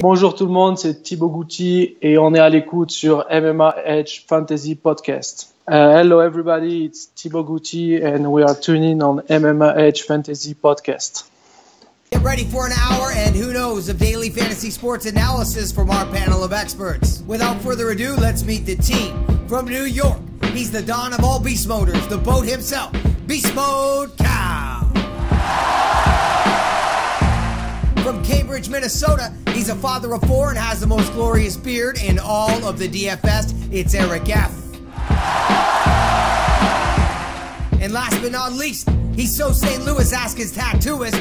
Bonjour tout le monde, c'est Thibaut Goutti et on est à l'écoute sur MMA Edge Fantasy Podcast. Uh, hello everybody, it's Thibaut Goutti and we are tuning on MMA Edge Fantasy Podcast. Get ready for an hour and who knows of daily fantasy sports analysis from our panel of experts. Without further ado, let's meet the team. From New York, he's the don of all beast moders, the boat himself, Beast Mode Cow. From Cambridge, Minnesota, he's a father of four and has the most glorious beard in all of the DFS. It's Eric F. And last but not least, he's so St. Louis, ask his tattooist.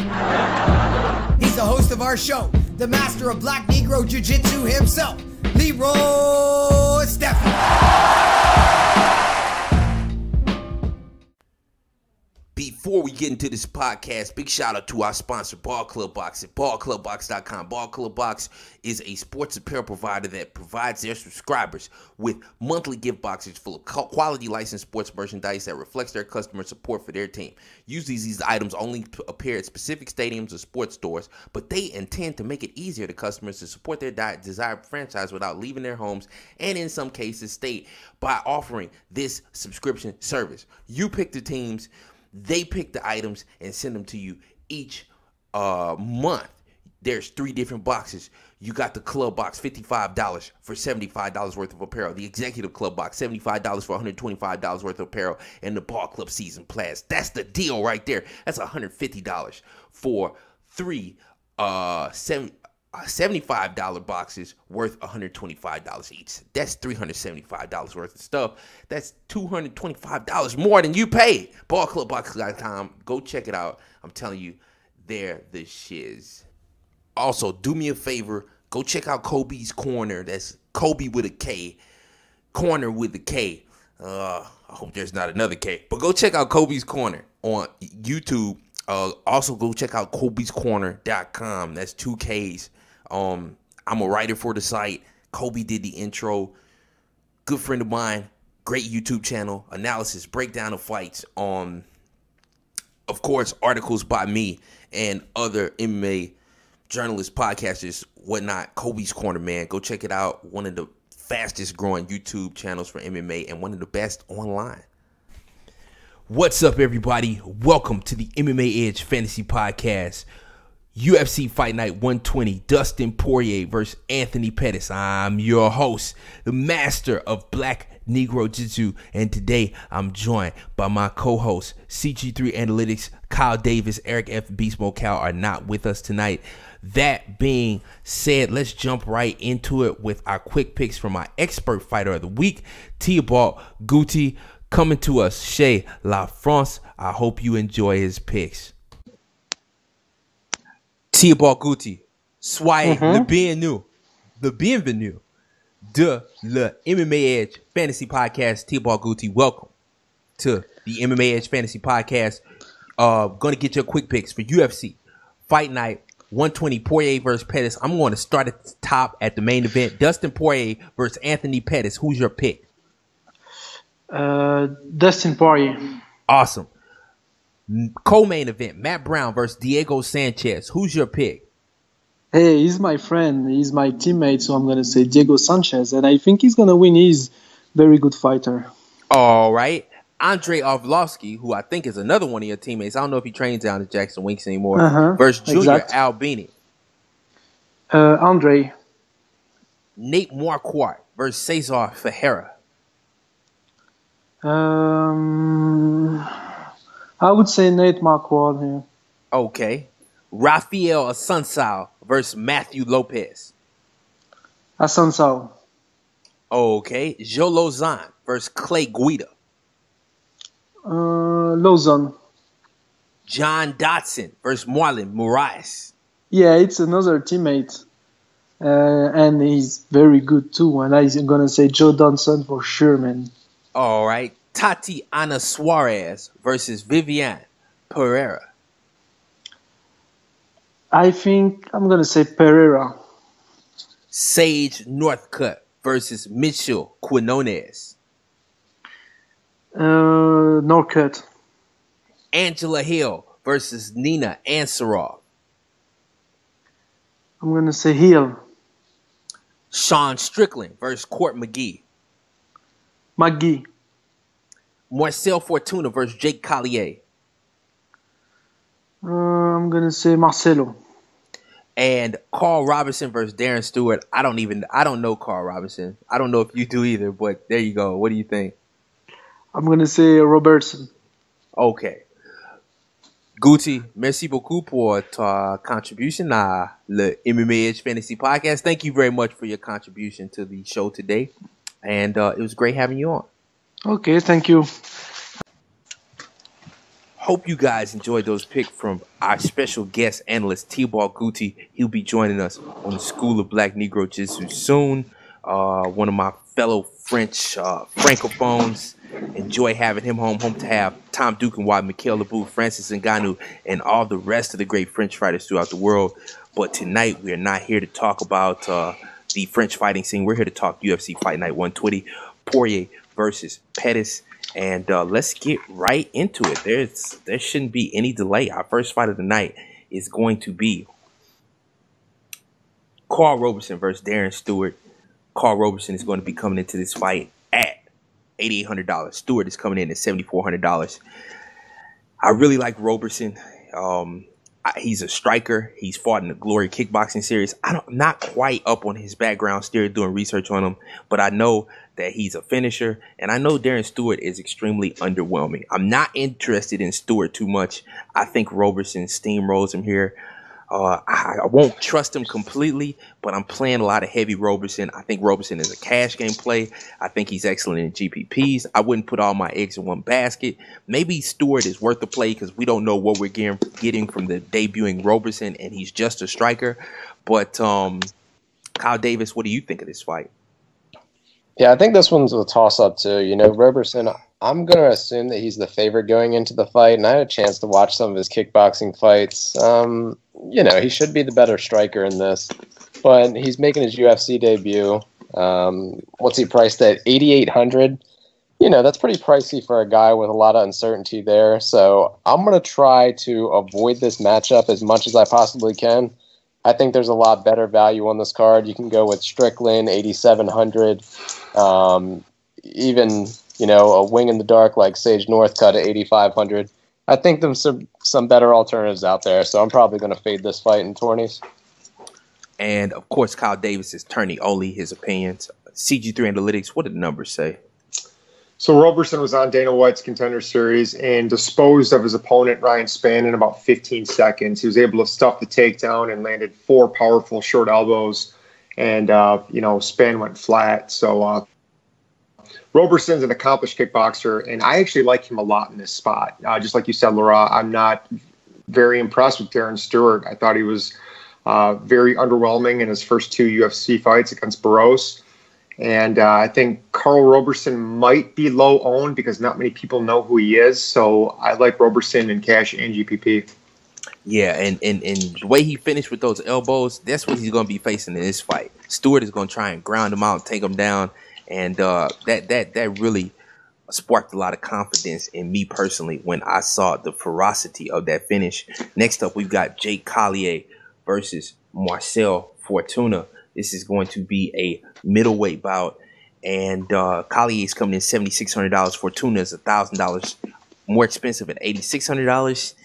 He's the host of our show, the master of Black Negro Jiu Jitsu himself, LeRoi Stephon. Before we get into this podcast, big shout out to our sponsor, Ball Club Box at ballclubbox.com. Ball Club Box is a sports apparel provider that provides their subscribers with monthly gift boxes full of quality licensed sports merchandise that reflects their customer support for their team. Usually, these items only appear at specific stadiums or sports stores, but they intend to make it easier to customers to support their desired franchise without leaving their homes and, in some cases, state by offering this subscription service. You pick the teams they pick the items and send them to you each uh, month. There's three different boxes. You got the club box, $55 for $75 worth of apparel. The executive club box, $75 for $125 worth of apparel. And the ball club season pass. That's the deal right there. That's $150 for three uh, seven, $75 boxes worth $125 each. That's $375 worth of stuff. That's $225 more than you paid. Ballclubbox.com. Go check it out. I'm telling you, they're the shiz. Also, do me a favor. Go check out Kobe's Corner. That's Kobe with a K. Corner with a K. Uh, I hope there's not another K. But go check out Kobe's Corner on YouTube. Uh, also, go check out Kobe's Corner.com. That's two Ks. Um, I'm a writer for the site. Kobe did the intro. Good friend of mine. Great YouTube channel. Analysis, breakdown of fights. Um, of course, articles by me and other MMA journalists, podcasters, whatnot. Kobe's Corner, man. Go check it out. One of the fastest growing YouTube channels for MMA and one of the best online. What's up, everybody? Welcome to the MMA Edge Fantasy Podcast. UFC Fight Night 120, Dustin Poirier versus Anthony Pettis. I'm your host, the master of Black Negro Jiu-Jitsu, and today I'm joined by my co-host, CG3 Analytics, Kyle Davis, Eric F. Beast Mode Cal are not with us tonight. That being said, let's jump right into it with our quick picks from our expert fighter of the week, Thibault Gouti, coming to us, Chez La France. I hope you enjoy his picks. Thibault Gouti, soyez Mhm. le bienvenu, le bienvenu de le MMA Edge Fantasy Podcast. Thibault Gouti, welcome to the MMA Edge Fantasy Podcast. Uh, gonna get your quick picks for UFC Fight Night 120 Poirier versus Pettis. I'm going to start at the top at the main event. Dustin Poirier versus Anthony Pettis. Who's your pick? Uh, Dustin Poirier. Awesome. Co-main event: Matt Brown versus Diego Sanchez. Who's your pick? Hey, he's my friend. He's my teammate, so I'm gonna say Diego Sanchez, and I think he's gonna win. He's very good fighter. All right. Andre Arlovski, who I think is another one of your teammates. I don't know if he trains down at Jackson Wink's anymore. Uh-huh, Versus Junior exact. Albini. Uh, Andre. Nate Marquardt versus Cesar Ferreira. Um, I would say Nate Marquardt here. Okay. Rafael Assunção versus Matthew Lopez. Assunção. Okay. Joe Lauzon versus Clay Guida. Uh, Lauzon. John Dodson versus Marlon Moraes. Yeah, it's another teammate. Uh, and he's very good too. And I'm gonna say Joe Johnson for sure, man. All right. Tatiana Suarez versus Vivian Pereira. I think I'm gonna say Pereira. Sage Northcutt versus Mitchell Quinones. Uh, Northcutt. Angela Hill versus Nina Ansaroff. I'm gonna say Hill. Sean Strickland versus Court McGee. McGee. Marcel Fortuna versus Jake Collier. Uh, I'm gonna say Marcelo. And Karl Roberson versus Darren Stewart. I don't even I don't know Karl Roberson. I don't know if you do either, but there you go. What do you think? I'm gonna say Robertson. Okay. Gouti, merci beaucoup pour ta contribution à le MMA Edge Fantasy Podcast. Thank you very much for your contribution to the show today. And uh, it was great having you on. Okay, thank you. Hope you guys enjoyed those picks from our special guest analyst, T-Ball Gouti. He'll be joining us on the School of Black Negro Jiu-Jitsu soon. Uh, one of my fellow French uh, francophones. Enjoy having him home. Home to have Tom Duquesnoy, Mikhail Labu, Francis Ngannou, and all the rest of the great French fighters throughout the world. But tonight we are not here to talk about uh, the French fighting scene. We're here to talk UFC Fight Night 120, Poirier versus Pettis. And uh, let's get right into it. There's there shouldn't be any delay. Our first fight of the night is going to be Karl Roberson versus Darren Stewart. Karl Roberson is going to be coming into this fight at $8,800. Stewart is coming in at $7,400. I really like Roberson. Um, he's a striker. He's fought in the Glory Kickboxing Series. I don't, not quite up on his background, still doing research on him, but I know that he's a finisher, and I know Darren Stewart is extremely underwhelming. I'm not interested in Stewart too much. I think Roberson steamrolls him here. Uh, I, won't trust him completely, but I'm playing a lot of heavy Roberson. I think Roberson is a cash game play. I think he's excellent in GPPs. I wouldn't put all my eggs in one basket. Maybe Stewart is worth the play because we don't know what we're getting, getting from the debuting Roberson, and he's just a striker. But um, Kyle Davis, what do you think of this fight? Yeah, I think this one's a toss up too. You know, Roberson, I'm going to assume that he's the favorite going into the fight, and I had a chance to watch some of his kickboxing fights. Um, you know, he should be the better striker in this, but he's making his UFC debut. Um, what's he priced at? 8,800. You know, that's pretty pricey for a guy with a lot of uncertainty there. So I'm going to try to avoid this matchup as much as I possibly can. I think there's a lot better value on this card. You can go with Strickland, 8,700. Um, even you know, a wing in the dark like Sage Northcutt at 8,500. I think there's some, some better alternatives out there, so I'm probably going to fade this fight in tourneys. And of course, Kyle Davis is turning only his opinions. CG3 Analytics, what did the numbers say? So Roberson was on Dana White's contender series and disposed of his opponent Ryan Spann in about 15 seconds. He was able to stuff the takedown and landed four powerful short elbows, and uh, you know Spann went flat. So uh, Roberson's an accomplished kickboxer, and I actually like him a lot in this spot. Uh, just like you said, LeRoi, I'm not very impressed with Darren Stewart. I thought he was uh, very underwhelming in his first two UFC fights against Barroso. And uh, I think Karl Roberson might be low owned because not many people know who he is. So I like Roberson in cash and GPP. Yeah, and, and, and the way he finished with those elbows, that's what he's going to be facing in this fight. Stewart is going to try and ground him out, take him down, and uh, that that that really sparked a lot of confidence in me personally when I saw the ferocity of that finish. Next up, we've got Jake Collier versus Marcel Fortuna. This is going to be a middleweight bout, and uh, Collier is coming in seventy six hundred dollars. Fortuna is thousand dollars more expensive at eighty six hundred dollars.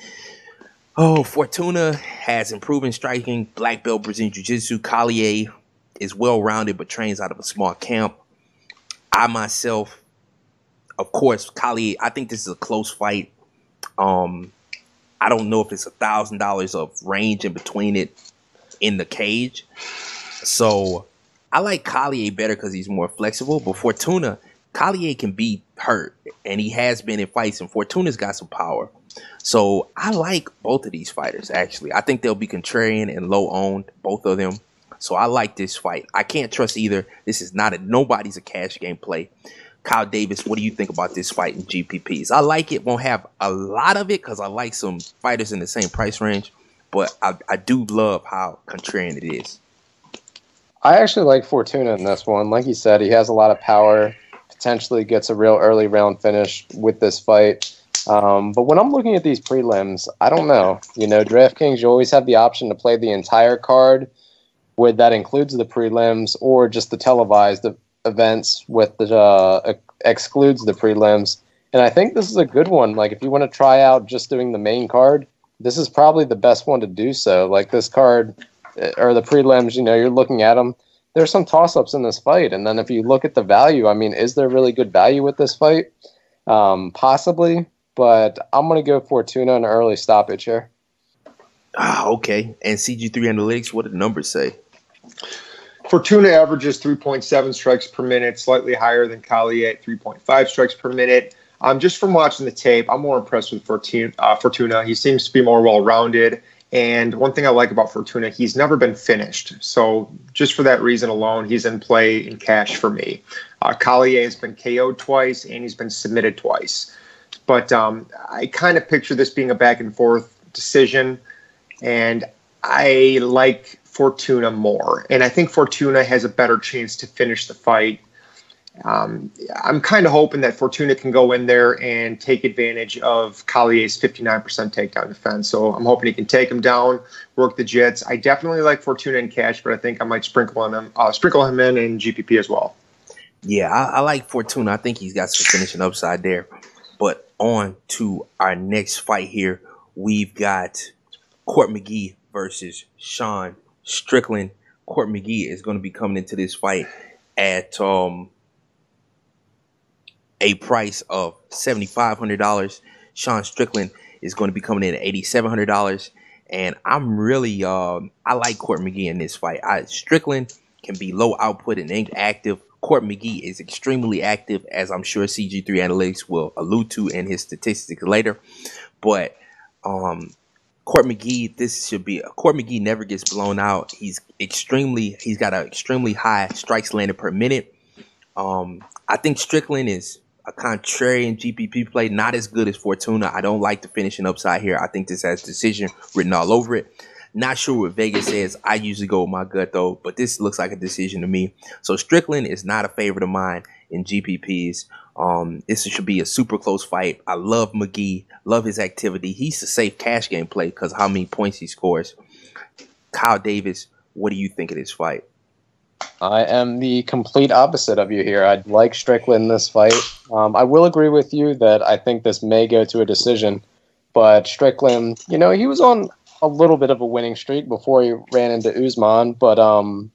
Oh, Fortuna has improving striking, black belt Brazilian Jiu Jitsu. Collier is well rounded but trains out of a small camp. I myself, of course, Kali, I think this is a close fight. Um, I don't know if it's a thousand dollars of range in between it in the cage. So I like Collier better because he's more flexible. But Fortuna, Collier can be hurt, and he has been in fights, and Fortuna's got some power. So I like both of these fighters actually. I think they'll be contrarian and low owned, both of them. So I like this fight. I can't trust either. This is not a nobody's a cash game play. Kyle Davis, what do you think about this fight in GPPs? I like it. Won't have a lot of it because I like some fighters in the same price range, but I, I do love how contrarian it is. I actually like Fortuna in this one. Like you said, he has a lot of power. Potentially gets a real early round finish with this fight. Um, but when I'm looking at these prelims, I don't know. You know, DraftKings, you always have the option to play the entire card with that includes the prelims or just the televised events with the uh, excludes the prelims. And I think this is a good one. Like if you want to try out just doing the main card, this is probably the best one to do so. Like this card uh, or the prelims, you know, you're looking at them. There's some toss ups in this fight, and then if you look at the value, I mean, is there really good value with this fight? Um, possibly, but I'm going to go Fortuna an early stoppage here. Ah, okay. And CG3 Analytics, what did the numbers say? Fortuna averages 3.7 strikes per minute, slightly higher than Collier at 3.5 strikes per minute. Um, just from watching the tape, I'm more impressed with Fortuna. Uh, Fortuna. He seems to be more well rounded. And one thing I like about Fortuna, he's never been finished. So just for that reason alone, he's in play in cash for me. Uh, Collier has been KO'd twice and he's been submitted twice. But um, I kind of picture this being a back and forth decision. And I like Fortuna more. And I think Fortuna has a better chance to finish the fight. Um, I'm kind of hoping that Fortuna can go in there and take advantage of Collier's 59% takedown defense. So I'm hoping he can take him down, work the jits. I definitely like Fortuna in cash, but I think I might sprinkle on him, uh, sprinkle him in in GPP as well. Yeah, I, I like Fortuna. I think he's got some finishing upside there. But on to our next fight here, we've got Court McGee versus Sean Strickland, Court McGee is going to be coming into this fight at um, a price of seventy five hundred dollars. Sean Strickland is going to be coming in at eighty seven hundred dollars, and I'm really um, I like Court McGee in this fight. I, Strickland can be low output and inactive. Court McGee is extremely active, as I'm sure CG3 Analytics will allude to in his statistics later. But um, Court McGee, this should be Court McGee never gets blown out. He's extremely he's got an extremely high strikes landed per minute. Um, I think Strickland is a contrarian GPP play, not as good as Fortuna. I don't like the finishing upside here. I think this has decision written all over it. Not sure what Vegas says. I usually go with my gut though, but this looks like a decision to me. So Strickland is not a favorite of mine in GPPs. Um, this should be a super close fight. I love McGee, love his activity. He's a safe cash game play because how many points he scores. Kyle Davis, what do you think of this fight? I am the complete opposite of you here. I'd like Strickland in this fight. Um, I will agree with you that I think this may go to a decision, but Strickland, you know, he was on a little bit of a winning streak before he ran into Usman, but um,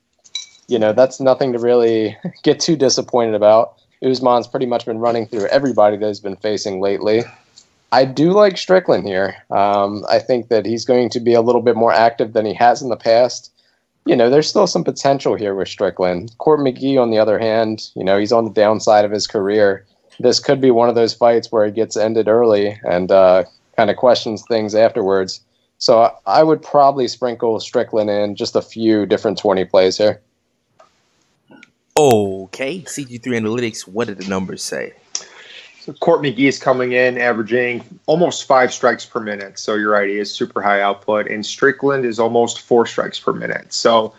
you know, that's nothing to really get too disappointed about. Usman's pretty much been running through everybody that he's been facing lately. I do like Strickland here. Um, I think that he's going to be a little bit more active than he has in the past. You know, there's still some potential here with Strickland. Court McGee, on the other hand, you know, he's on the downside of his career. This could be one of those fights where it gets ended early and uh, kind of questions things afterwards. So I would probably sprinkle Strickland in just a few different 20 plays here. Okay, CG3 Analytics, what did the numbers say? So Court McGee is coming in, averaging almost five strikes per minute. So you're right, he is super high output. And Strickland is almost four strikes per minute. So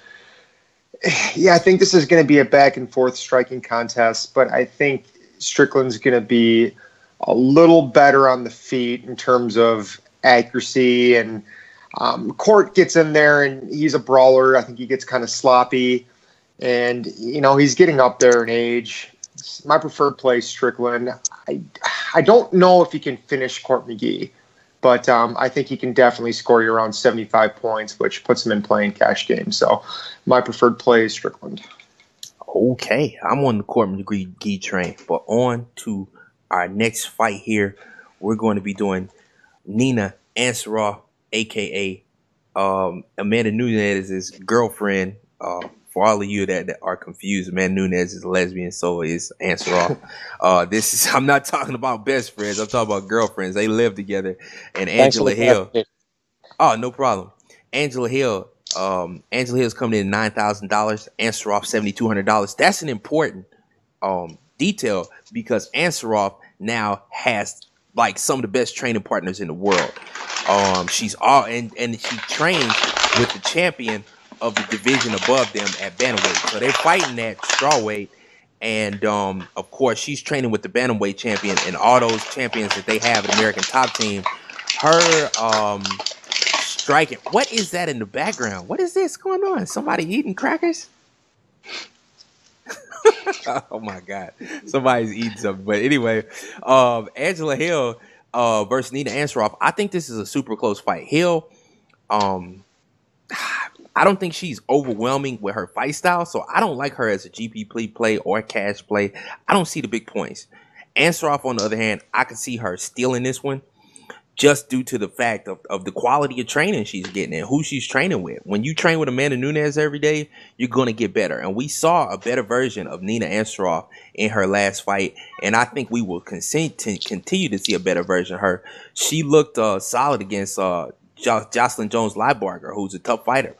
yeah, I think this is going to be a back and forth striking contest, but I think Strickland's going to be a little better on the feet in terms of accuracy. And um, Court gets in there and he's a brawler. I think he gets kind of sloppy and you know he's getting up there in age. My preferred play, Strickland. I I don't know if he can finish Court McGee, but um, I think he can definitely score you around 75 points, which puts him in playing cash games. So my preferred play is Strickland. Okay, I'm on the Court McGee train, but on to our next fight here. We're going to be doing Nina Ansaroff, aka um, Amanda Nunes' girlfriend. Uh, for all of you that, that are confused, man, Nunes is a lesbian, so is Ansaroff. uh, this is I'm not talking about best friends. I'm talking about girlfriends. They live together. And Angela Hill. Oh, no problem. Angela Hill. Um, Angela Hill is coming in nine thousand dollars. Ansaroff seventy two hundred dollars. That's an important um detail because Ansaroff now has like some of the best training partners in the world. Um, she's all and and she trains with the champion of the division above them at bantamweight. So they're fighting at strawweight, and um, of course she's training with the bantamweight champion and all those champions that they have at American Top Team. Her um, striking. What is that in the background? What is this going on? Somebody eating crackers? oh my god, somebody's eating something. But anyway, um, Angela Hill uh, versus Nina Ansaroff. I think this is a super close fight. Hill, um, I don't think she's overwhelming with her fight style, so I don't like her as a GP play or cash play. I don't see the big points. Ansaroff, on the other hand, I can see her stealing this one just due to the fact of, of the quality of training she's getting and who she's training with. When you train with Amanda Nunes every day, you're going to get better. And we saw a better version of Nina Ansaroff in her last fight. And I think we will continue to, continue to see a better version of her. She looked uh, solid against uh, jo- Jocelyn Jones Lybarger, who's a tough fighter.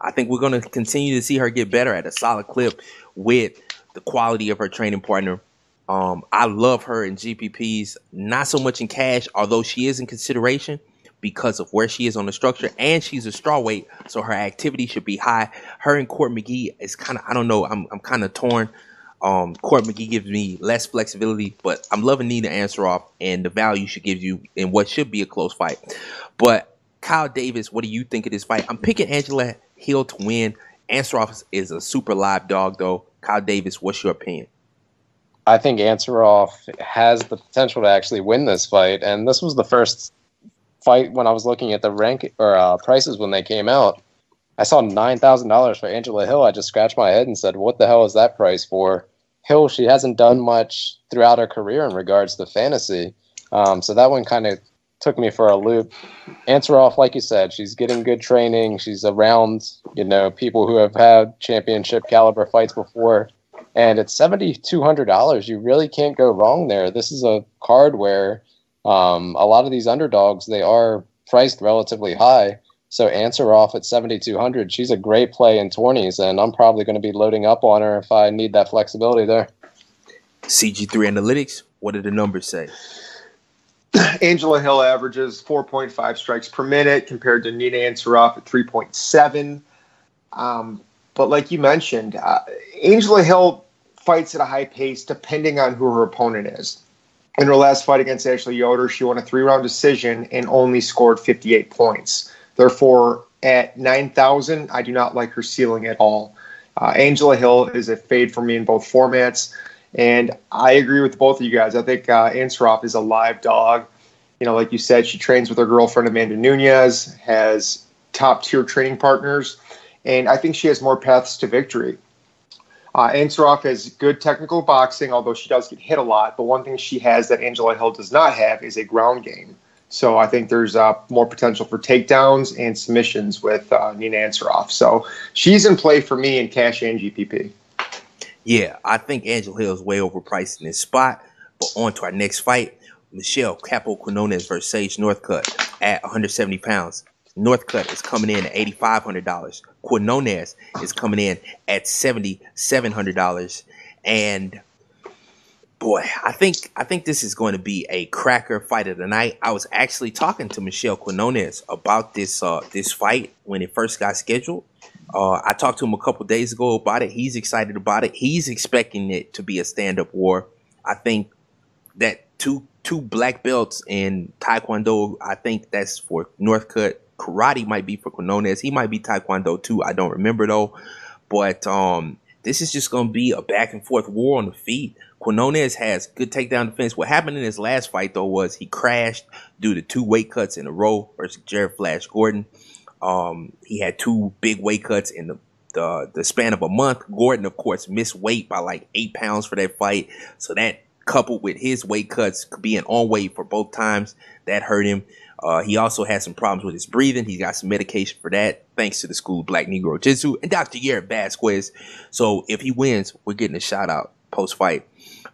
I think we're going to continue to see her get better at a solid clip with the quality of her training partner um, I love her in GPPs, not so much in cash, although she is in consideration because of where she is on the structure and she's a straw weight, so her activity should be high. Her and Court McGee is kind of I don't know, I'm I'm kind of torn. Um, Court McGee gives me less flexibility, but I'm loving Nina Ansaroff and the value she gives you in what should be a close fight. But Kyle Davis, what do you think of this fight? I'm picking Angela Hill to win. Ansaroff is a super live dog, though. Kyle Davis, what's your opinion? I think Ansaroff has the potential to actually win this fight, and this was the first fight when I was looking at the rank or uh, prices when they came out. I saw nine thousand dollars for Angela Hill. I just scratched my head and said, "What the hell is that price for?" Hill, she hasn't done much throughout her career in regards to fantasy, um, so that one kind of took me for a loop. Ansaroff, like you said, she's getting good training. She's around, you know, people who have had championship caliber fights before and it's seventy two hundred dollars. You really can't go wrong there. This is a card where um, a lot of these underdogs they are priced relatively high. So Ansaroff at seventy two hundred, she's a great play in twenties, and I'm probably going to be loading up on her if I need that flexibility there. CG three analytics. What did the numbers say? Angela Hill averages 4.5 strikes per minute compared to Nina Ansaroff at 3.7. Um, but like you mentioned, uh, Angela Hill fights at a high pace depending on who her opponent is. In her last fight against Ashley Yoder, she won a three round decision and only scored 58 points. Therefore, at 9,000, I do not like her ceiling at all. Uh, Angela Hill is a fade for me in both formats. And I agree with both of you guys. I think uh, Ansaroff is a live dog. You know, like you said, she trains with her girlfriend Amanda Nunes, has top tier training partners and I think she has more paths to victory. Uh, Ansaroff has good technical boxing, although she does get hit a lot. But one thing she has that Angela Hill does not have is a ground game. So I think there's uh, more potential for takedowns and submissions with uh, Nina Ansaroff. So she's in play for me in cash and GPP. Yeah, I think Angel Hill is way overpriced in this spot. But on to our next fight, Michelle Capo Quinones versus Sage Northcutt at 170 pounds. Northcutt is coming in at $8,500. Quinones is coming in at $7,700. And boy, I think I think this is going to be a cracker fight of the night. I was actually talking to Michelle Quinones about this uh, this fight when it first got scheduled. Uh, I talked to him a couple days ago about it. He's excited about it. He's expecting it to be a stand up war. I think that two two black belts in Taekwondo. I think that's for Northcutt karate might be for Quinones. He might be Taekwondo too. I don't remember though. But um, this is just going to be a back and forth war on the feet. Quinones has good takedown defense. What happened in his last fight though was he crashed due to two weight cuts in a row versus Jared Flash Gordon. Um, he had two big weight cuts in the, the the span of a month. Gordon, of course, missed weight by like eight pounds for that fight. So that coupled with his weight cuts being on weight for both times, that hurt him. Uh, he also had some problems with his breathing. He got some medication for that, thanks to the school Black Negro Jitsu and Dr. Yair Vasquez. So if he wins, we're getting a shout out post fight.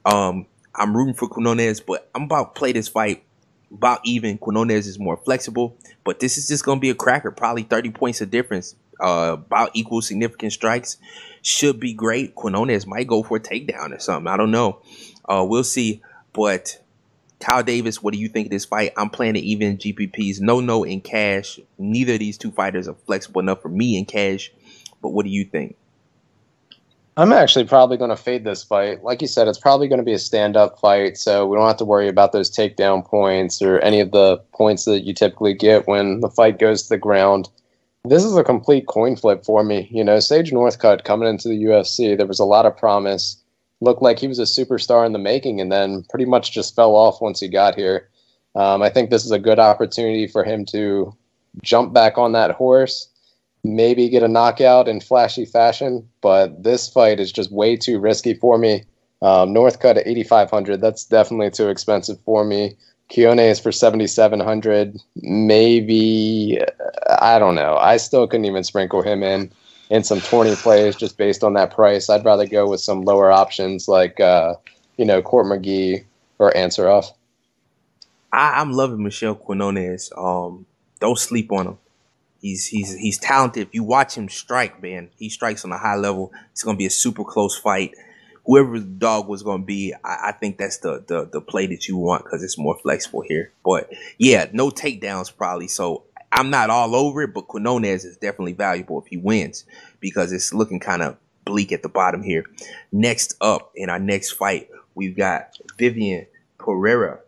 Um, I'm rooting for Quinones, but I'm about to play this fight about even. Quinones is more flexible, but this is just going to be a cracker. Probably 30 points of difference. Uh, about equal significant strikes should be great. Quinones might go for a takedown or something. I don't know. Uh, we'll see. But Kyle Davis, what do you think of this fight? I'm playing it even GPPs. No, no in cash. Neither of these two fighters are flexible enough for me in cash. But what do you think? I'm actually probably going to fade this fight. Like you said, it's probably going to be a stand up fight, so we don't have to worry about those takedown points or any of the points that you typically get when the fight goes to the ground. This is a complete coin flip for me. You know, Sage Northcutt coming into the UFC, there was a lot of promise. Looked like he was a superstar in the making and then pretty much just fell off once he got here. Um, I think this is a good opportunity for him to jump back on that horse maybe get a knockout in flashy fashion, but this fight is just way too risky for me. Um, Northcutt at 8,500, that's definitely too expensive for me. Quinones for 7,700. Maybe, I don't know. I still couldn't even sprinkle him in in some 20 plays just based on that price. I'd rather go with some lower options like, uh, you know, Court McGee or Ansaroff. I, am loving Michelle Quinones. Um, don't sleep on him. He's he's he's talented. If you watch him strike, man, he strikes on a high level. It's gonna be a super close fight. Whoever the dog was gonna be, I, I think that's the, the the play that you want because it's more flexible here. But yeah, no takedowns probably. So I'm not all over it, but Quinones is definitely valuable if he wins because it's looking kind of bleak at the bottom here. Next up in our next fight, we've got Vivian Pereira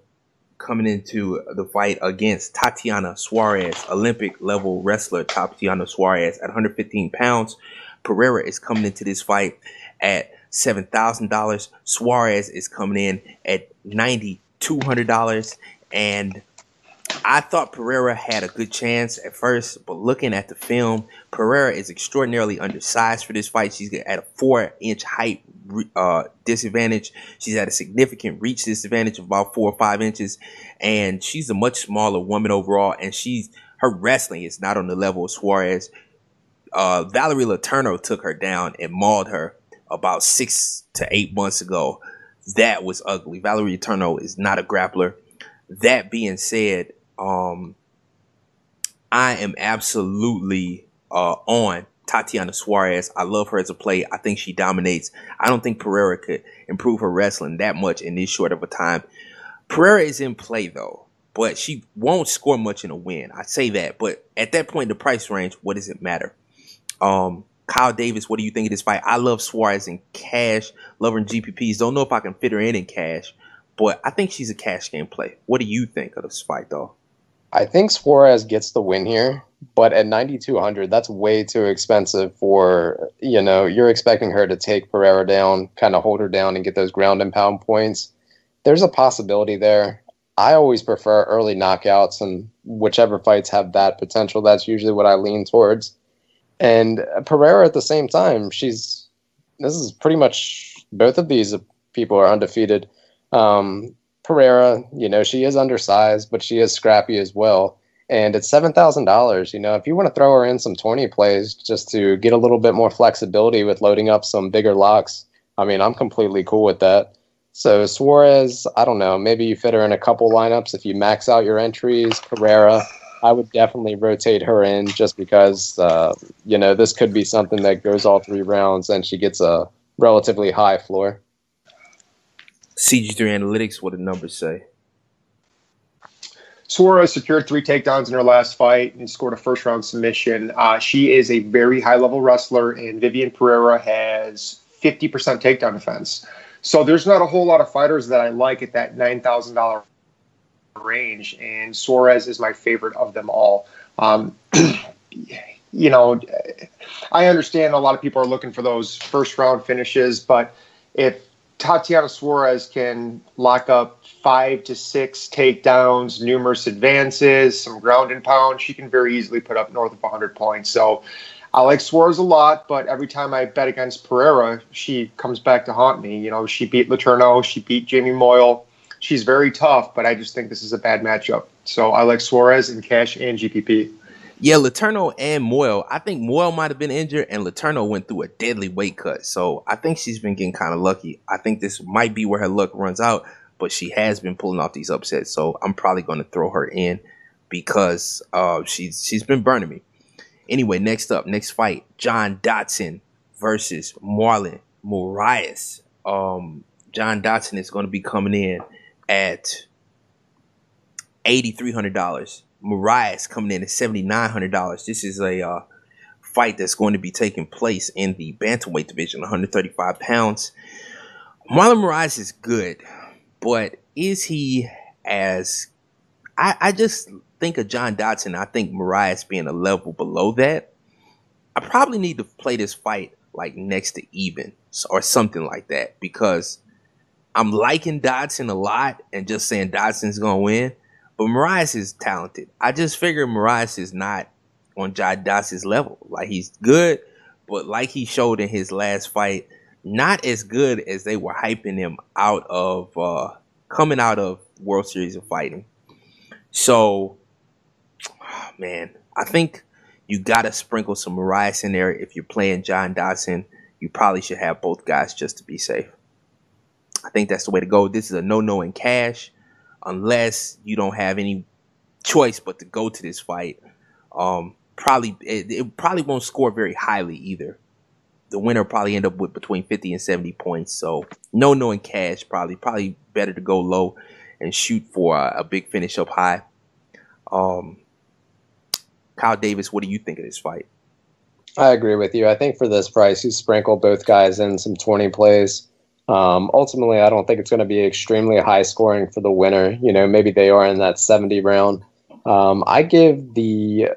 coming into the fight against Tatiana Suarez, Olympic level wrestler Tatiana Suarez at 115 pounds. Pereira is coming into this fight at $7,000. Suarez is coming in at $9,200. And I thought Pereira had a good chance at first, but looking at the film, Pereira is extraordinarily undersized for this fight. She's at a four inch height uh, disadvantage. She's at a significant reach disadvantage of about four or five inches, and she's a much smaller woman overall. And she's her wrestling is not on the level of Suarez. Uh, Valerie Letourneau took her down and mauled her about six to eight months ago. That was ugly. Valerie Letourneau is not a grappler. That being said, um, I am absolutely uh, on Tatiana Suarez. I love her as a play. I think she dominates. I don't think Pereira could improve her wrestling that much in this short of a time. Pereira is in play though, but she won't score much in a win. I say that, but at that point, the price range, what does it matter? Um, Kyle Davis, what do you think of this fight? I love Suarez in cash. Love her in GPPs. Don't know if I can fit her in in cash, but I think she's a cash game play. What do you think of this fight though? I think Suarez gets the win here, but at 9200, that's way too expensive for, you know, you're expecting her to take Pereira down, kind of hold her down and get those ground and pound points. There's a possibility there. I always prefer early knockouts, and whichever fights have that potential, that's usually what I lean towards. And Pereira at the same time, she's this is pretty much both of these people are undefeated. Um, Pereira, you know, she is undersized, but she is scrappy as well. And it's seven thousand dollars. You know, if you want to throw her in some twenty plays just to get a little bit more flexibility with loading up some bigger locks, I mean, I'm completely cool with that. So Suarez, I don't know, maybe you fit her in a couple lineups if you max out your entries. Pereira, I would definitely rotate her in just because uh, you know this could be something that goes all three rounds and she gets a relatively high floor. CG3 Analytics, what the numbers say? Suarez secured three takedowns in her last fight and scored a first round submission. Uh, she is a very high level wrestler, and Vivian Pereira has 50% takedown defense. So there's not a whole lot of fighters that I like at that $9,000 range, and Suarez is my favorite of them all. Um, you know, I understand a lot of people are looking for those first round finishes, but if Tatiana Suarez can lock up five to six takedowns, numerous advances, some ground and pound. She can very easily put up north of 100 points. So I like Suarez a lot, but every time I bet against Pereira, she comes back to haunt me. You know, she beat Letourneau, she beat Jamie Moyle. She's very tough, but I just think this is a bad matchup. So I like Suarez in cash and GPP. Yeah, Letourneau and Moyle. I think Moyle might have been injured, and Letourneau went through a deadly weight cut. So I think she's been getting kind of lucky. I think this might be where her luck runs out, but she has been pulling off these upsets. So I'm probably going to throw her in because uh, she's she's been burning me. Anyway, next up, next fight, John Dodson versus Marlon Moraes. Um, John Dodson is going to be coming in at eighty three hundred dollars. Moraes coming in at seventy nine hundred dollars. This is a uh, fight that's going to be taking place in the bantamweight division, 135 pounds. Marlon Moraes is good, but is he as I, I just think of John Dodson. I think Moraes being a level below that. I probably need to play this fight like next to even or something like that because I'm liking Dodson a lot and just saying Dodson's gonna win. But Moraes is talented. I just figure Moraes is not on John Dodson's level. Like he's good, but like he showed in his last fight, not as good as they were hyping him out of uh, coming out of World Series of Fighting. So, man, I think you got to sprinkle some Moraes in there. If you're playing John Dodson, you probably should have both guys just to be safe. I think that's the way to go. This is a no-no in cash, unless you don't have any choice but to go to this fight. Um, probably it, it, probably won't score very highly either. The winner probably end up with between 50 and 70 points. So no no in cash probably probably better to go low and shoot for a, a big finish up high. Um, Kyle Davis, what do you think of this fight? I agree with you. I think for this price, you sprinkle both guys in some 20 plays. Um, ultimately, I don't think it's going to be extremely high scoring for the winner. You know, maybe they are in that 70 round. Um, I give the,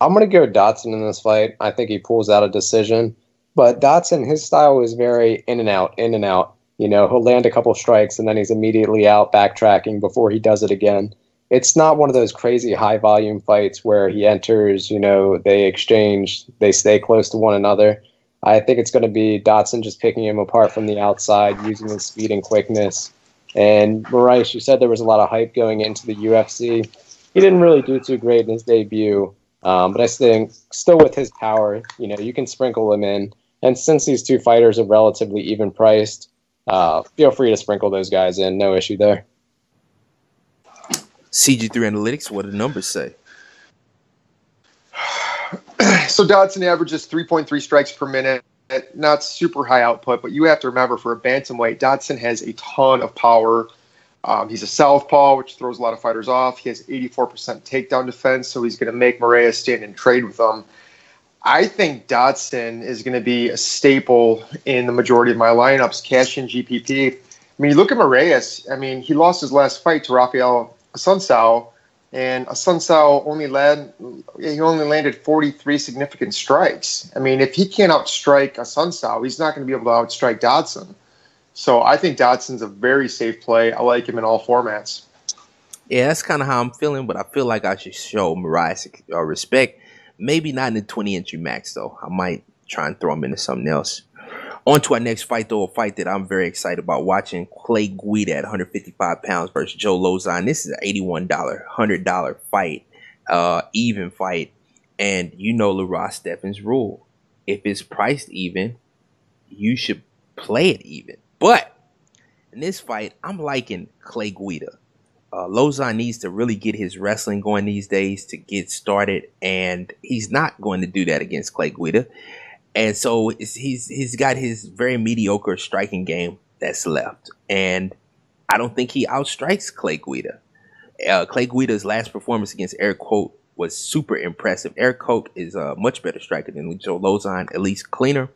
I'm going to go Dodson in this fight. I think he pulls out a decision. But Dodson, his style is very in and out, in and out. You know, he'll land a couple strikes and then he's immediately out backtracking before he does it again it's not one of those crazy high volume fights where he enters, you know, they exchange, they stay close to one another. I think it's going to be Dodson just picking him apart from the outside, using his speed and quickness. And Moraes, you said there was a lot of hype going into the UFC. He didn't really do too great in his debut, um, but I think still with his power, you know, you can sprinkle him in. And since these two fighters are relatively even priced, uh, feel free to sprinkle those guys in. No issue there. CG3 Analytics, what do the numbers say? so Dodson averages 3.3 strikes per minute. Not super high output, but you have to remember for a bantamweight, Dodson has a ton of power. Um, he's a southpaw, which throws a lot of fighters off. He has 84% takedown defense, so he's going to make Moraes stand and trade with him. I think Dodson is going to be a staple in the majority of my lineups, cash in GPP. I mean, you look at Moraes. I mean, he lost his last fight to Rafael Assunção, and Assunção only led he only landed 43 significant strikes. I mean, if he can't outstrike Assunção, he's not going to be able to outstrike Dodson. So I think Dodson's a very safe play. I like him in all formats. Yeah, that's kind of how I'm feeling, but I feel like I should show Moraes uh, respect. Maybe not in the 20 entry max though. I might try and throw him into something else. On to our next fight, though, a fight that I'm very excited about watching. Clay Guida at 155 pounds versus Joe Lauzon. This is an $81, $100 fight, uh, even fight. And you know LeRoi Stephon's rule. If it's priced even, you should play it even. But in this fight, I'm liking Clay Guida. Uh, Lauzon needs to really get his wrestling going these days to get started, and he's not going to do that against Clay Guida and so he's he's got his very mediocre striking game that's left, and I don't think he outstrikes Clay Guida. Uh, Clay Guida's last performance against Erik Koch was super impressive. Erik Koch is a much better striker than Joe Lauzon, at least cleaner.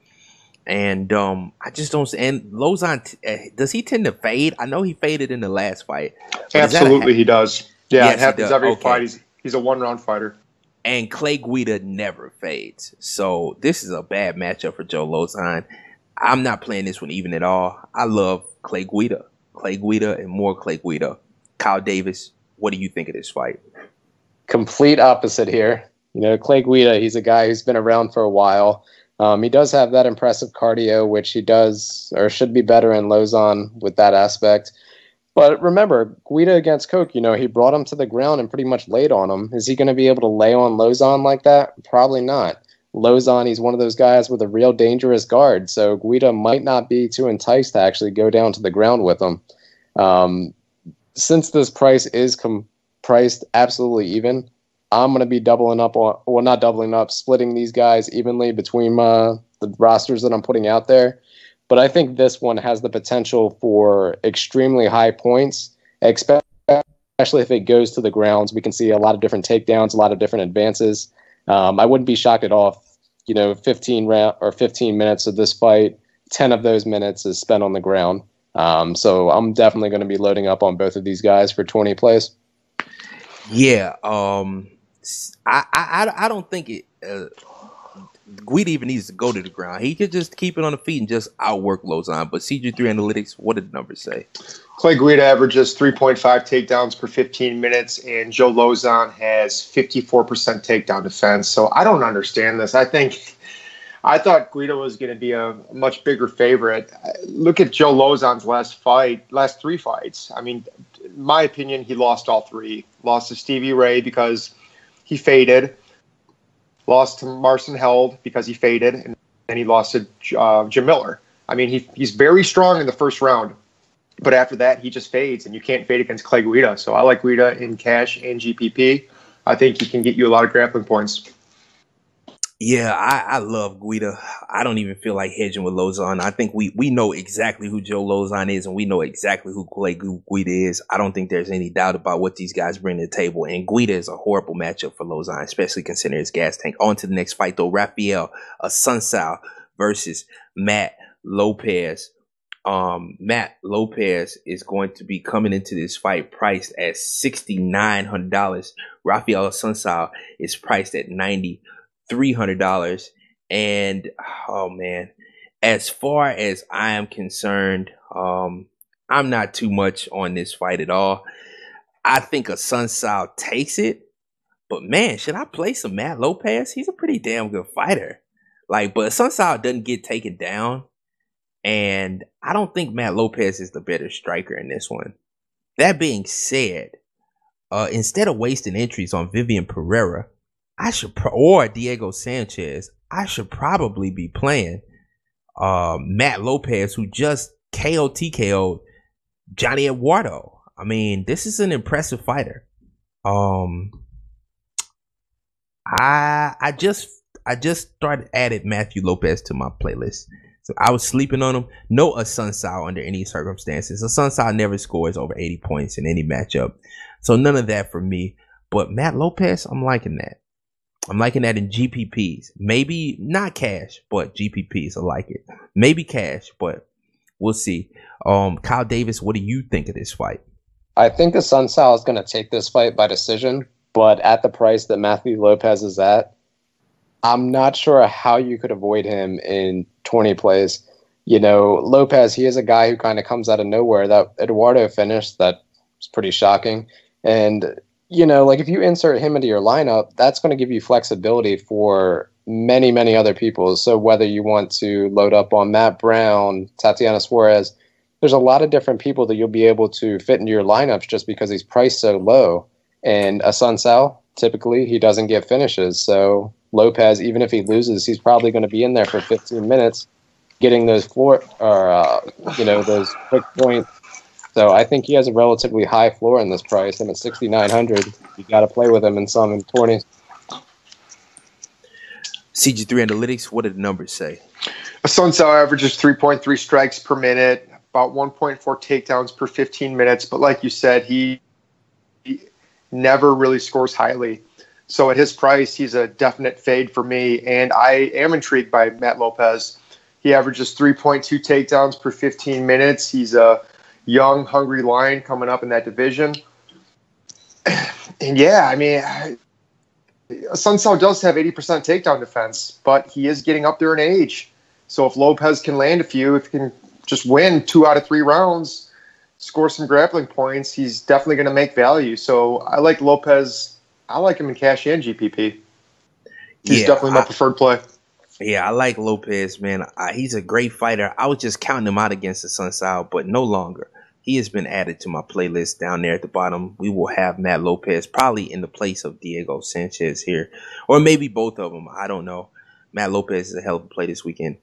And um, I just don't. And Lauzon, t- uh, does he tend to fade? I know he faded in the last fight. Absolutely, ha- he does. Yeah, yes, it happens every okay. fight. He's he's a one round fighter and Clay Guida never fades. So this is a bad matchup for Joe Lauzon. I'm not playing this one even at all. I love Clay Guida. Clay Guida and more Clay Guida. Kyle Davis, what do you think of this fight? Complete opposite here. You know, Clay Guida, he's a guy who's been around for a while. Um, he does have that impressive cardio, which he does or should be better in Lauzon with that aspect. But remember, Guida against Koch, you know, he brought him to the ground and pretty much laid on him. Is he going to be able to lay on Lauzon like that? Probably not. Lauzon, he's one of those guys with a real dangerous guard, so Guida might not be too enticed to actually go down to the ground with him. Um, since this price is com- priced absolutely even, I'm going to be doubling up on, well, not doubling up, splitting these guys evenly between uh, the rosters that I'm putting out there. But I think this one has the potential for extremely high points, especially if it goes to the grounds. We can see a lot of different takedowns, a lot of different advances. Um, I wouldn't be shocked at all you know, 15 round or 15 minutes of this fight, 10 of those minutes is spent on the ground. Um, so I'm definitely going to be loading up on both of these guys for 20 plays. Yeah, um, I, I I don't think it. Uh, Guida even needs to go to the ground. He could just keep it on the feet and just outwork Lauzon. But CG3 Analytics, what did the numbers say? Clay Guida averages 3.5 takedowns per 15 minutes, and Joe Lauzon has 54% takedown defense. So I don't understand this. I think I thought Guida was going to be a much bigger favorite. Look at Joe Lauzon's last fight, last three fights. I mean, my opinion, he lost all three. Lost to Stevie Ray because he faded. Lost to Marcin Held because he faded, and then he lost to uh, Jim Miller. I mean, he, he's very strong in the first round, but after that, he just fades, and you can't fade against Clay Guida. So I like Guida in cash and GPP. I think he can get you a lot of grappling points. Yeah, I, I, love Guida. I don't even feel like hedging with Lauzon. I think we we know exactly who Joe Lauzon is, and we know exactly who Clay Guida is. I don't think there's any doubt about what these guys bring to the table. And Guida is a horrible matchup for Lauzon, especially considering his gas tank. On to the next fight, though. Rafael uh, versus Matt Lopez. Um, Matt Lopez is going to be coming into this fight priced at sixty nine hundred dollars. Rafael Assunção is priced at ninety. dollars $300. And oh man, as far as I am concerned, um, I'm not too much on this fight at all. I think Assunção takes it, but man, should I play some Matt Lopez? He's a pretty damn good fighter. Like, but Assunção doesn't get taken down, and I don't think Matt Lopez is the better striker in this one. That being said, uh, instead of wasting entries on Vivian Pereira, I should pro- or Diego Sanchez. I should probably be playing uh, Matt Lopez, who just KOTKO Johnny Eduardo. I mean, this is an impressive fighter. Um, I I just I just started added Matthew Lopez to my playlist. So I was sleeping on him. No A Assunção under any circumstances. A Assunção never scores over 80 points in any matchup. So none of that for me. But Matt Lopez, I'm liking that. I'm liking that in GPPs. Maybe not cash, but GPPs. I like it. Maybe cash, but we'll see. Um, Kyle Davis, what do you think of this fight? I think the Assunção is going to take this fight by decision, but at the price that Matthew Lopez is at, I'm not sure how you could avoid him in 20 plays. You know, Lopez, he is a guy who kind of comes out of nowhere. That Eduardo finish, that was pretty shocking. And you know, like if you insert him into your lineup, that's going to give you flexibility for many, many other people. So whether you want to load up on Matt Brown, Tatiana Suarez, there's a lot of different people that you'll be able to fit into your lineups just because he's priced so low. And Assunção, typically, he doesn't get finishes. So Lopez, even if he loses, he's probably going to be in there for 15 minutes, getting those floor or uh, you know those quick point so I think he has a relatively high floor in this price, and at 6,900, you got to play with him in some in 20s. CG3 Analytics, what did the numbers say? Assunção averages 3.3 strikes per minute, about 1.4 takedowns per 15 minutes. But like you said, he, he never really scores highly. So at his price, he's a definite fade for me. And I am intrigued by Matt Lopez. He averages 3.2 takedowns per 15 minutes. He's a young, hungry line coming up in that division. And yeah, I mean, Assunção does have 80% takedown defense, but he is getting up there in age. So if Lopez can land a few, if he can just win two out of three rounds, score some grappling points, he's definitely going to make value. So I like Lopez. I like him in cash and GPP. He's yeah, definitely my I, preferred play. Yeah, I like Lopez, man. I, he's a great fighter. I was just counting him out against the Assunção, but no longer. He has been added to my playlist down there at the bottom. We will have Matt Lopez probably in the place of Diego Sanchez here, or maybe both of them. I don't know. Matt Lopez is a hell of a play this weekend.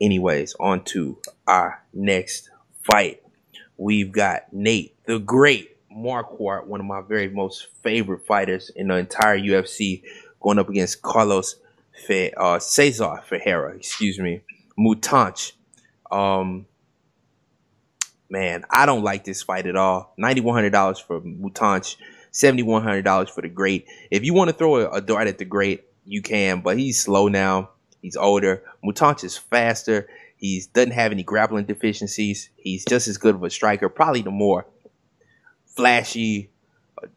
Anyways, on to our next fight. We've got Nate, the great Marquardt, one of my very most favorite fighters in the entire UFC, going up against Carlos Fe, uh, Cesar Ferreira, excuse me, Mutante. Um, man, I don't like this fight at all. $9,100 for Mutante, $7,100 for the Great. If you want to throw a, a, dart at the Great, you can, but he's slow now. He's older. Mutante is faster. He doesn't have any grappling deficiencies. He's just as good of a striker, probably the more flashy,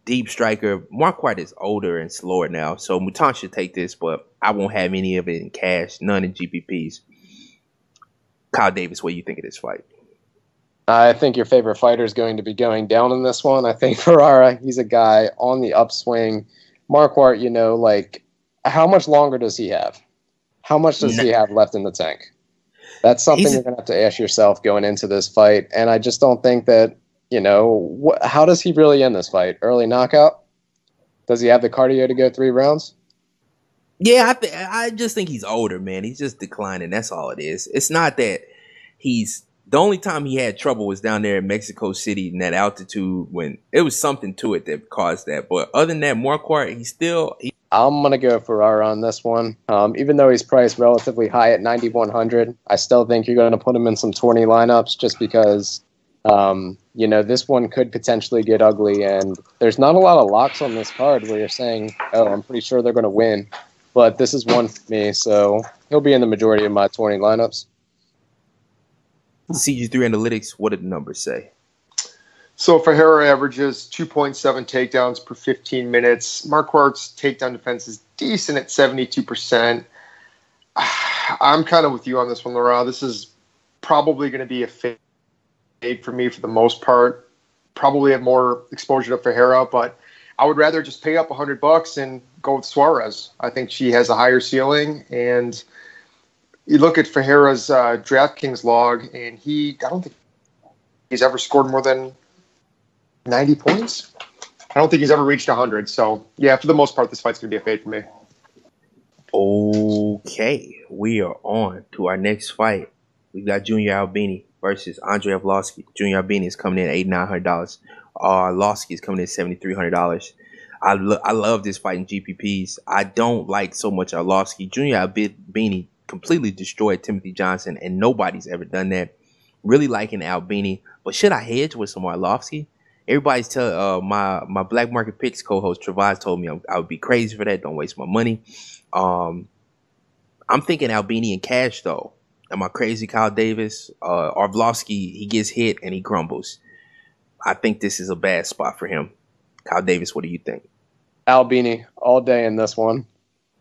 deep striker. Marquardt is older and slower now, so Mutante should take this, but I won't have any of it in cash, none in GPPs. Kyle Davis, what do you think of this fight? I think your favorite fighter is going to be going down in this one. I think Ferreira, he's a guy on the upswing. Marquardt, you know, like how much longer does he have? How much does no. he have left in the tank? That's something He's, you're going to have to ask yourself going into this fight. And I just don't think that, you know, wh- how does he really end this fight? Early knockout? Does he have the cardio to go three rounds? Yeah, I, th- I just think he's older, man. He's just declining. That's all it is. It's not that he's the only time he had trouble was down there in Mexico City in that altitude when it was something to it that caused that. But other than that, Marquardt, he's still he, I'm gonna go Ferreira on this one. Um, even though he's priced relatively high at 9100, I still think you're to put him in some 20 lineups just because um, you know this one could potentially get ugly, and there's not a lot of locks on this card where you're saying, "Oh, I'm pretty sure they're going to win," but this is one for me, so he'll be in the majority of my 20 lineups. CG3 Analytics, what did the numbers say? So Ferreira averages 2.7 takedowns per 15 minutes. Marquardt's takedown defense is decent at 72%. I'm kind of with you on this one, Laura. This is probably going to be a fade for me for the most part. Probably have more exposure to Ferreira, but I would rather just pay up a 100 bucks and go with Suarez. I think she has a higher ceiling, and you look at Ferreira's uh, DraftKings log, and he I don't think he's ever scored more than 90 points. I don't think he's ever reached 100. So, yeah, for the most part, this fight's to be a fade for me. Okay, we are on to our next fight. We got Junior Albini versus Andrei Arlovski. Junior Albini is coming in at eight nine hundred dollars. Arlovski is coming in seventy three hundred dollars. I lo- I love this fight in GPPs. I don't like so much Arlovski. Junior Albini completely destroyed Timothy Johnson, and nobody's ever done that. Really liking Albini, but should I hedge with some Arlovski? everybody's telling uh, my my black market picks co-host Travas told me I would be crazy for that. Don't waste my money. Um, I'm thinking Albini and cash though. Am I crazy, Kyle Davis? Uh, he gets hit and he crumbles. I think this is a bad spot for him. Kyle Davis, what do you think? Albini all day in this one.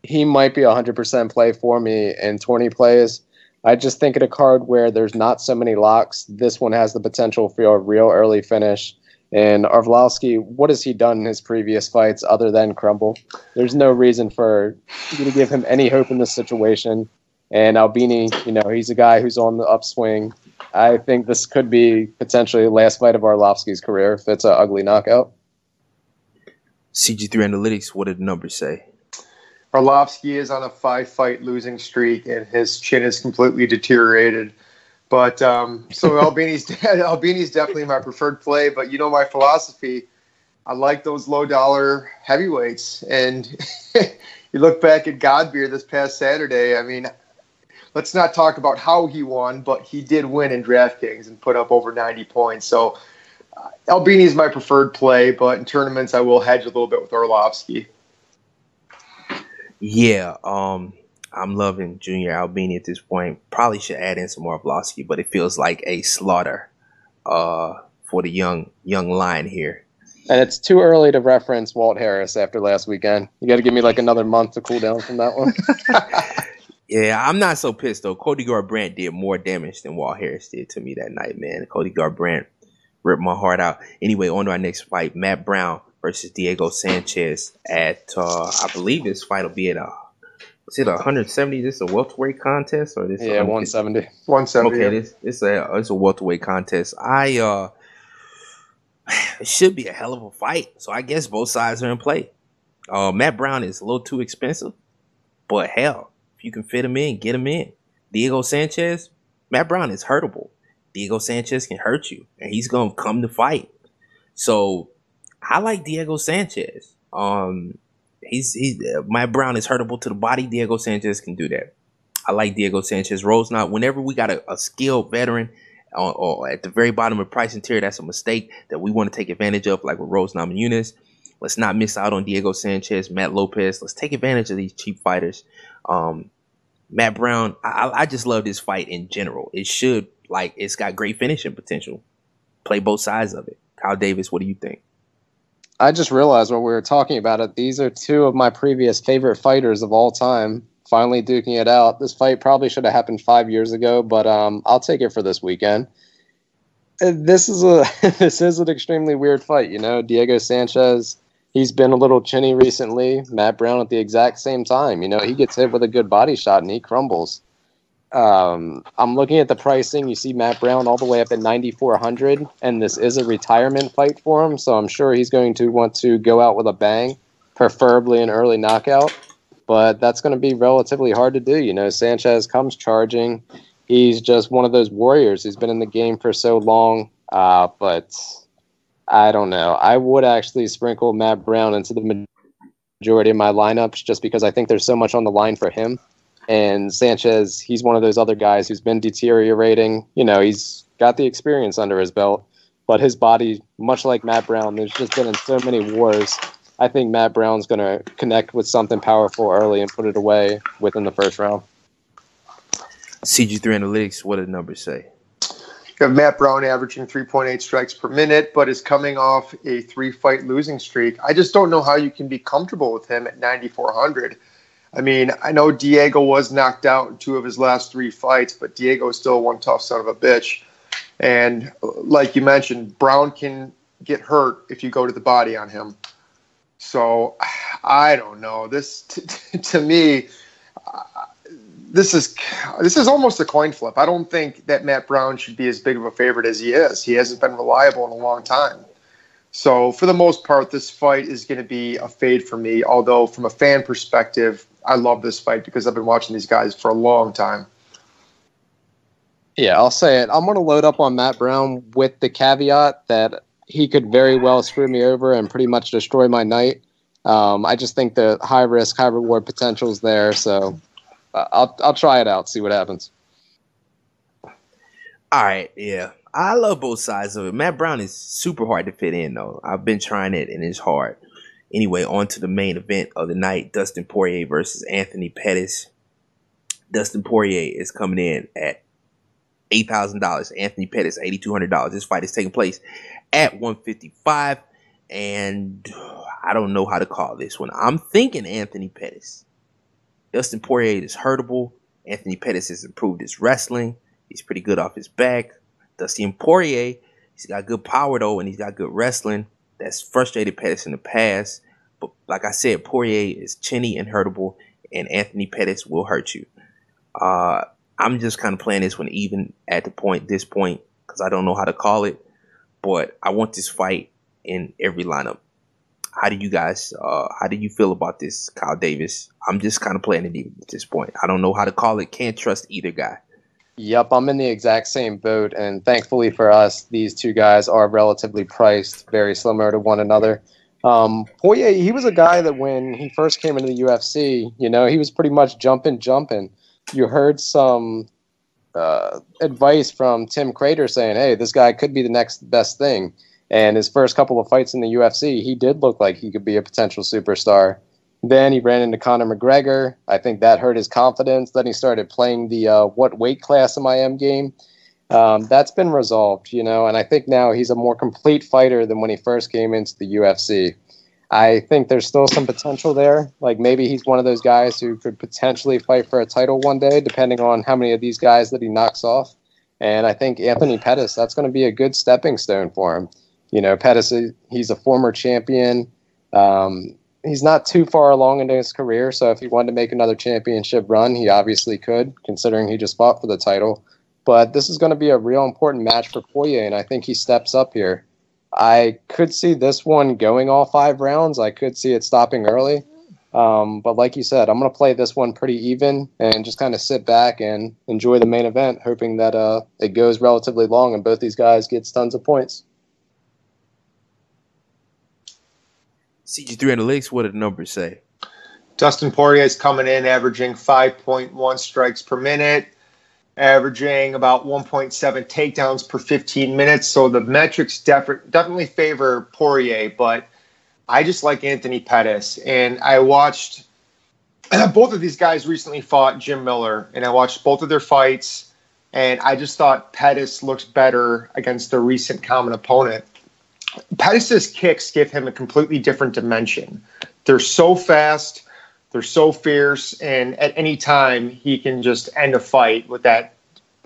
He might be a 100% play for me in 20 plays. I just think at a card where there's not so many locks, this one has the potential for a real early finish. And Arlovski, what has he done in his previous fights other than crumble? There's no reason for you to give him any hope in this situation. And Albini, you know, he's a guy who's on the upswing. I think this could be potentially the last fight of Arlovski's career if it's an ugly knockout. CG3 Analytics, what did the numbers say? Arlovski is on a five fight losing streak and his chin is completely deteriorated. But um, so Albini's Albini's definitely my preferred play. But you know my philosophy. I like those low dollar heavyweights. And you look back at Godbeer this past Saturday. I mean, let's not talk about how he won, but he did win in DraftKings and put up over 90 points. So uh, Albini is my preferred play, but in tournaments I will hedge a little bit with Arlovski. Yeah, um, I'm loving Junior Albini at this point. Probably should add in some more Arlovski, but it feels like a slaughter uh, for the young young line here. And it's too early to reference Walt Harris after last weekend. You got to give me like another month to cool down from that one. yeah, I'm not so pissed though. Cody Garbrandt did more damage than Walt Harris did to me that night, man. Cody Garbrandt ripped my heart out. Anyway, on to our next fight: Matt Brown versus Diego Sanchez. At uh, I believe this fight will be at a is it 170? This is a welterweight contest or this? Yeah, 170. 170. Okay, this it's a it's a welterweight contest. I uh, it should be a hell of a fight. So I guess both sides are in play. Uh, Matt Brown is a little too expensive, but hell, you can fit him in, get him in. Diego Sanchez, Matt Brown is hurtable. Diego Sanchez can hurt you, and he's gonna come to fight. So I like Diego Sanchez. Um, he's uh, Matt Brown is hurtable to the body. Diego Sanchez can do that. I like Diego Sanchez. Rose not whenever we got a, a skilled veteran or, or, at the very bottom of pricing tier, that's a mistake that we want to take advantage of, like with Rose Namajunas. Let's not miss out on Diego Sanchez, Matt Lopez. Let's take advantage of these cheap fighters. Um, Matt Brown, I, I just love this fight in general. It should like it's got great finishing potential. Play both sides of it. Kyle Davis, what do you think? I just realized while we were talking about it, these are two of my previous favorite fighters of all time. Finally duking it out. This fight probably should have happened five years ago, but um, I'll take it for this weekend. Uh, this is a this is an extremely weird fight. You know, Diego Sanchez. He's been a little chinny recently. Matt Brown at the exact same time. You know, he gets hit with a good body shot and he crumbles. Um, I'm looking at the pricing. You see Matt Brown all the way up at 9,400, and this is a retirement fight for him. So I'm sure he's going to want to go out with a bang, preferably an early knockout. But that's going to be relatively hard to do. You know, Sanchez comes charging. He's just one of those warriors. He's been in the game for so long. Uh, but I don't know. I would actually sprinkle Matt Brown into the majority of my lineups just because I think there's so much on the line for him. And Sanchez, he's one of those other guys who's been deteriorating. You know, he's got the experience under his belt, but his body, much like Matt Brown, there's just been in so many wars. I think Matt Brown's going to connect with something powerful early and put it away within the first round. CG3 Analytics, what did numbers say? Have Matt Brown averaging 3.8 strikes per minute, but is coming off a three fight losing streak. I just don't know how you can be comfortable with him at 9,400. I mean, I know Diego was knocked out in two of his last three fights, but Diego is still one tough son of a bitch. And like you mentioned, Brown can get hurt if you go to the body on him. So I don't know. This t- to me, this is this is almost a coin flip. I don't think that Matt Brown should be as big of a favorite as he is. He hasn't been reliable in a long time. So for the most part, this fight is going to be a fade for me. Although from a fan perspective, I love this fight because I've been watching these guys for a long time. Yeah, I'll say it. I'm going to load up on Matt Brown with the caveat that he could very well screw me over and pretty much destroy my night. Um, I just think the high risk, high reward potential is there. So I'll I'll try it out, see what happens. All right, yeah, I love both sides of it. Matt Brown is super hard to fit in, though. I've been trying it, and it's hard. Anyway, on to the main event of the night Dustin Poirier versus Anthony Pettis. Dustin Poirier is coming in at $8,000. Anthony Pettis, $8,200. This fight is taking place at 155. And I don't know how to call this one. I'm thinking Anthony Pettis. Dustin Poirier is hurtable. Anthony Pettis has improved his wrestling. He's pretty good off his back. Dustin Poirier, he's got good power though, and he's got good wrestling that's frustrated Pettis in the past. But like I said, Poirier is chinny and hurtable, and Anthony Pettis will hurt you. Uh, I'm just kind of playing this one even at the point, this point, because I don't know how to call it. But I want this fight in every lineup. How do you guys, uh, how do you feel about this, Kyle Davis? I'm just kind of playing it even at this point. I don't know how to call it. Can't trust either guy. Yep, I'm in the exact same boat, and thankfully for us, these two guys are relatively priced, very similar to one another. Um, Poirier, he was a guy that when he first came into the UFC, you know, he was pretty much jumping, jumping. You heard some uh, advice from Tim Crater saying, "Hey, this guy could be the next best thing." And his first couple of fights in the UFC, he did look like he could be a potential superstar. Then he ran into Conor McGregor. I think that hurt his confidence. Then he started playing the uh, what weight class am I am game. Um, that's been resolved, you know, and I think now he's a more complete fighter than when he first came into the UFC. I think there's still some potential there. Like maybe he's one of those guys who could potentially fight for a title one day, depending on how many of these guys that he knocks off. And I think Anthony Pettis, that's going to be a good stepping stone for him. You know, Pettis, he's a former champion. Um, he's not too far along in his career, so if he wanted to make another championship run, he obviously could, considering he just fought for the title. But this is going to be a real important match for Poirier, and I think he steps up here. I could see this one going all five rounds. I could see it stopping early. Um, but like you said, I'm going to play this one pretty even and just kind of sit back and enjoy the main event, hoping that uh, it goes relatively long and both these guys gets tons of points. CG3 Analytics, what did the numbers say? Dustin Poirier is coming in averaging 5.1 strikes per minute, averaging about 1.7 takedowns per 15 minutes. So the metrics def- definitely favor Poirier, but I just like Anthony Pettis. And I watched both of these guys recently fought Jim Miller, and I watched both of their fights, and I just thought Pettis looked better against the recent common opponent. Pettis's kicks give him a completely different dimension. They're so fast, they're so fierce, and at any time he can just end a fight with that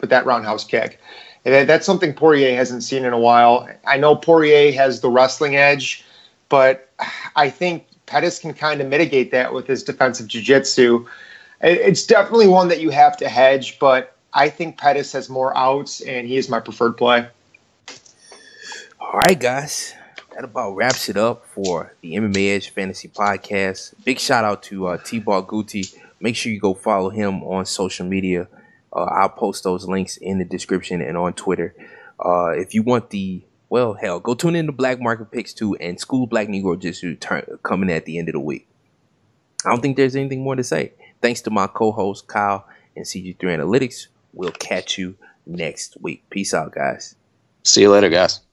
with that roundhouse kick. And that's something Poirier hasn't seen in a while. I know Poirier has the wrestling edge, but I think Pettis can kind of mitigate that with his defensive jiu-jitsu. It's definitely one that you have to hedge, but I think Pettis has more outs, and he is my preferred play. All right, guys. That about wraps it up for the MMA Edge Fantasy Podcast. Big shout out to uh, Thibault Gouti. Make sure you go follow him on social media uh, I'll post those links in the description and on Twitter. Uh, if you want the well, hell, go tune in to Black Market Picks too and School Black Negro just return, coming at the end of the week. I don't think there's anything more to say. Thanks to my co-host Kyle and CG3 Analytics. We'll catch you next week. Peace out, guys. See you later, guys.